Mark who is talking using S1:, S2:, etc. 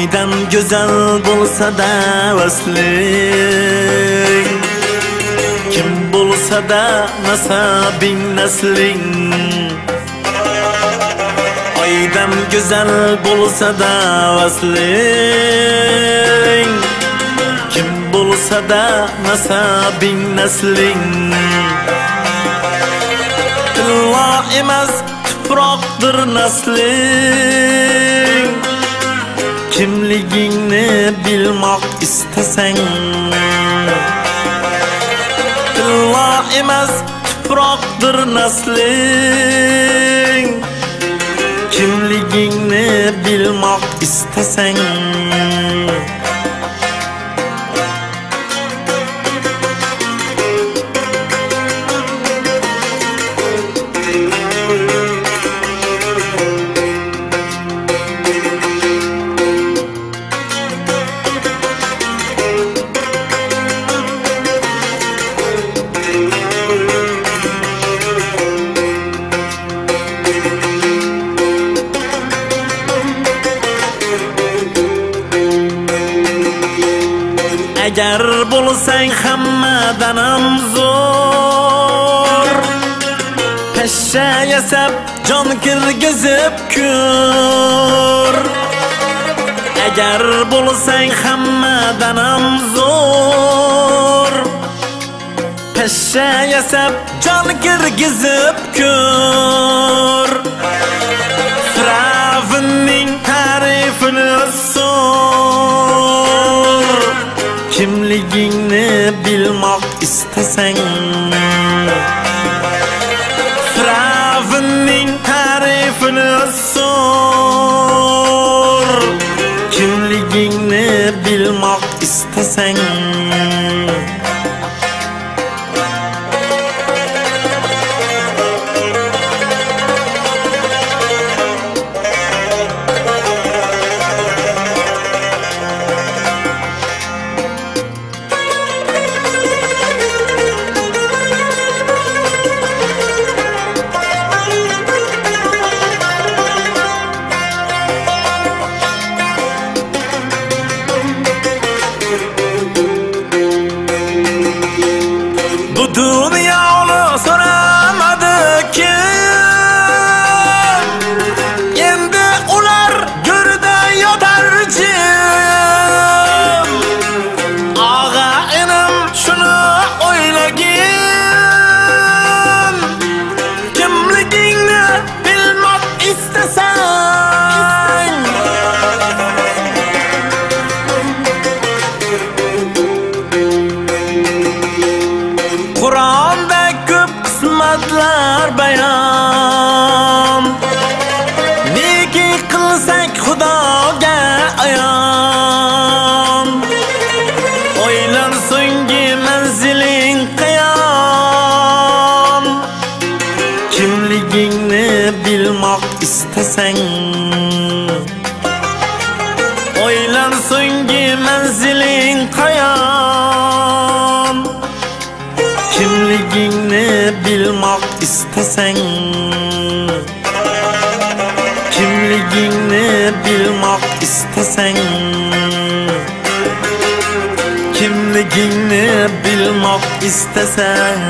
S1: joydan go'zal bo'lsa-da vasling kim bo'lsa-da nasabing nasling. Oydan go'zal bo'lsa-da vasling kim bo'lsa-da nasabing nasling. Tillo emas tuproqdir nasling kimligingni bilmoq istasang tillo emas tuproqdir nasling kimligingni bilmoq istasang agar bo'lsang hammadan ham zo'r. Pashsha yasab jon kirgizib ko'r agar bo'lsang hammadan ham zo'r. Pashsha yasab jon kirgizib ko'r istasang Firavunning ta'rifini so'r. Kimligingni bilmoq istasang qismatlar bayon Neki qilsak xudoga ayon O'ylar so'nggi manziling qayon Kimligingni bilmoq istasang O'ylar so'nggi manziling qayon bilmoq istasang kimligingni bilmoq istasang kimligingni bilmoq istasang